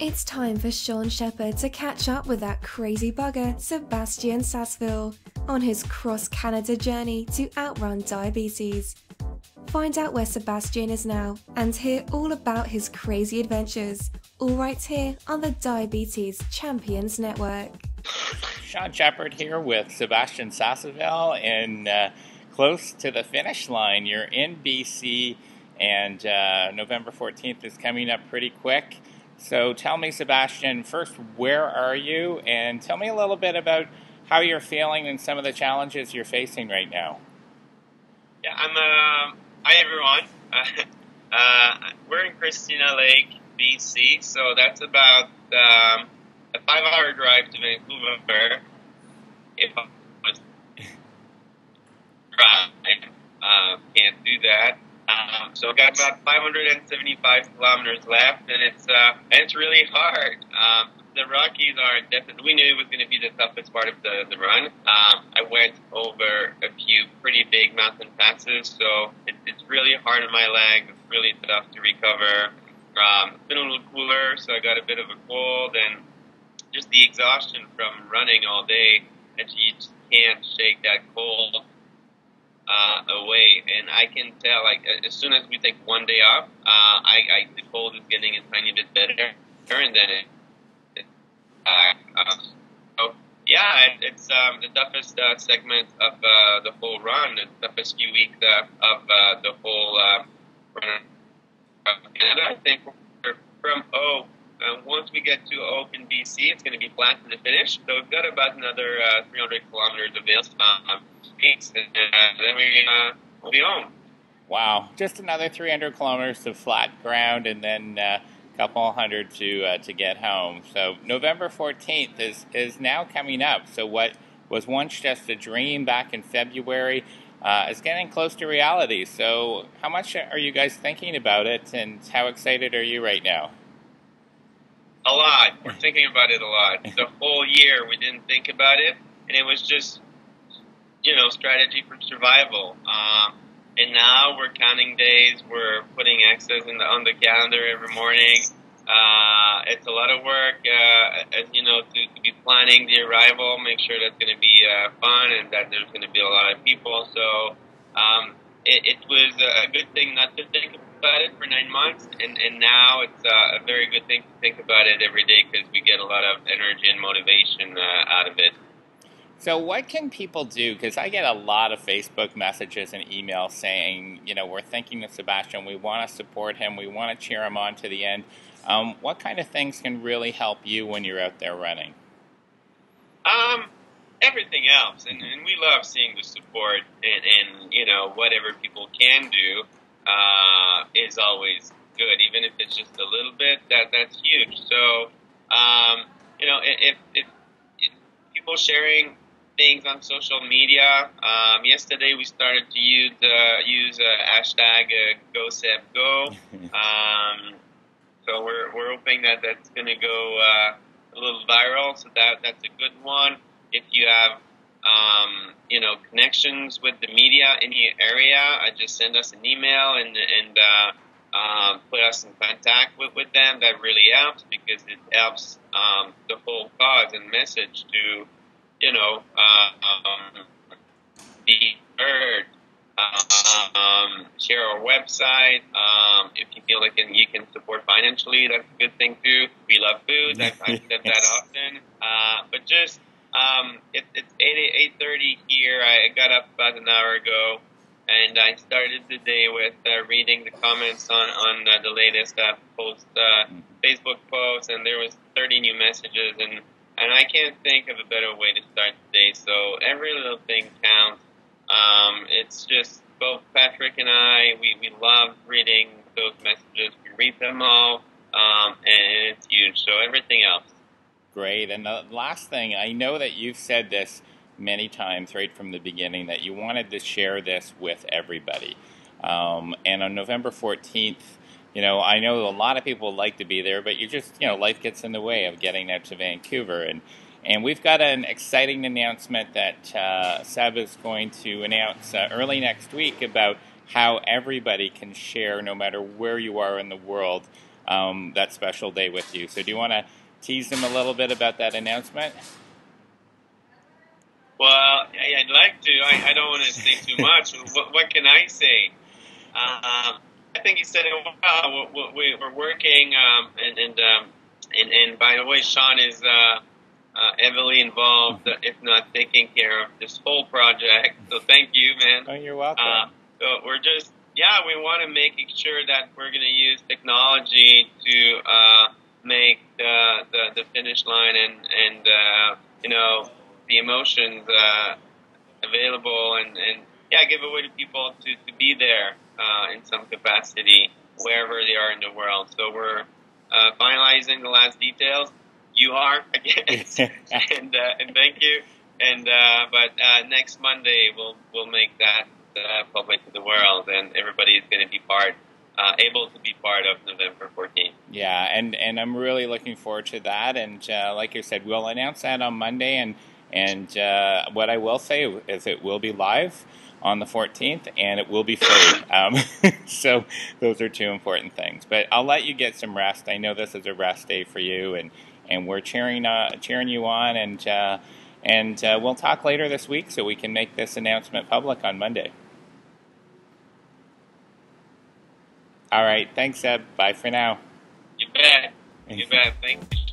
It's time for Shawn Shepheard to catch up with that crazy bugger, Sebastien Sasseville, on his cross Canada journey to outrun diabetes. Find out where Sebastien is now and hear all about his crazy adventures, all right here on the Diabetes Champions Network. Shawn Shepheard here with Sebastien Sasseville and uh, close to the finish line. You're in BC and uh, November 14th is coming up pretty quick. So tell me, Sebastien, first, where are you? And tell me a little bit about how you're feeling and some of the challenges you're facing right now. Yeah, I'm. Uh, hi, everyone. Uh, we're in Christina Lake, BC, so that's about um, a five-hour drive to Vancouver. If I was drive, uh, can't do that. So I've got about 575 kilometers left, and it's uh, and it's really hard. Um, the Rockies are definitely. We knew it was going to be the toughest part of the the run. Um, I went over a few pretty big mountain passes, so it, it's really hard on my legs. It's really tough to recover. Um, it's been a little cooler, so I got a bit of a cold, and just the exhaustion from running all day, and you just can't shake that cold uh, away, and I can tell like as soon as we take one day off, uh, I, I the cold is getting a tiny bit better, and then it, uh, uh, so yeah, it, it's um, the toughest uh, segment of uh, the whole run, the toughest few weeks uh, of uh, the whole uh, run Canada. I think from O. Uh, once we get to in BC, it's going to be flat to the finish. So we've got about another uh, 300 kilometers of this. Um, weeks, and uh, then we uh, will be home. Wow, just another 300 kilometers to flat ground, and then uh, a couple hundred to uh, to get home. So November 14th is is now coming up. So what was once just a dream back in February uh, is getting close to reality. So how much are you guys thinking about it, and how excited are you right now? A lot. We're thinking about it a lot. The whole year we didn't think about it, and it was just you know, strategy for survival. Um, and now we're counting days. We're putting X's in the, on the calendar every morning. Uh, it's a lot of work, uh, as you know, to, to be planning the arrival, make sure that's going to be uh, fun and that there's going to be a lot of people. So um, it, it was a good thing not to think about it for nine months, and, and now it's uh, a very good thing to think about it every day because we get a lot of energy and motivation uh, out of it. So, what can people do? Because I get a lot of Facebook messages and emails saying, you know, we're thinking of Sebastien, we want to support him, we want to cheer him on to the end. Um, what kind of things can really help you when you're out there running? Um, everything else, and, and we love seeing the support, and, and you know, whatever people can do uh, is always good, even if it's just a little bit. That that's huge. So, um, you know, if, if, if people sharing things on social media. Um, yesterday we started to use uh, use uh, hashtag uh, GoSebGo. Um, so we're, we're hoping that that's going to go uh, a little viral. So that that's a good one. If you have um, you know connections with the media in the area, uh, just send us an email and and uh, uh, put us in contact with, with them. That really helps because it helps um, the whole cause and message to you know, uh, um, be heard. Um, share our website. Um, if you feel like you can support financially, that's a good thing too. We love food. I've, I've said that often. Uh, but just um, it, it's eight eight thirty here. I got up about an hour ago, and I started the day with uh, reading the comments on on uh, the latest uh, post, uh, mm-hmm. Facebook post, and there was thirty new messages and and I can't think of a better way to start the day. So every little thing counts. Um, it's just both Patrick and I, we, we love reading those messages. We read them all, um, and it's huge. So everything else. Great. And the last thing, I know that you've said this many times right from the beginning that you wanted to share this with everybody. Um, and on November 14th, you know, I know a lot of people like to be there, but you just, you know, life gets in the way of getting out to Vancouver. And, and we've got an exciting announcement that uh, Seb is going to announce uh, early next week about how everybody can share, no matter where you are in the world, um, that special day with you. So, do you want to tease them a little bit about that announcement? Well, I'd like to. I, I don't want to say too much. what, what, can I say? Um, I think he said it well. We're, we're working, um, and and, um, and and by the way, Sean is uh, uh, heavily involved, if not taking care of this whole project. So thank you, man. Oh, you're welcome. Uh, so we're just, yeah, we want to make sure that we're going to use technology to uh, make the, the, the finish line and and uh, you know the emotions uh, available and, and yeah, give a way to people to, to be there uh, in some capacity wherever they are in the world. So we're uh, finalizing the last details. You are again, and uh, and thank you. And uh, but uh, next Monday we'll we'll make that uh, public to the world, and everybody is going to be part uh, able to be part of November 14th. Yeah, and, and I'm really looking forward to that. And uh, like you said, we'll announce that on Monday. And and uh, what I will say is it will be live on the 14th and it will be free. Um, so those are two important things. But I'll let you get some rest. I know this is a rest day for you, and and we're cheering uh, cheering you on. And uh, and uh, we'll talk later this week so we can make this announcement public on Monday. All right. Thanks, Eb. Bye for now. You bet. You bet. Thank you.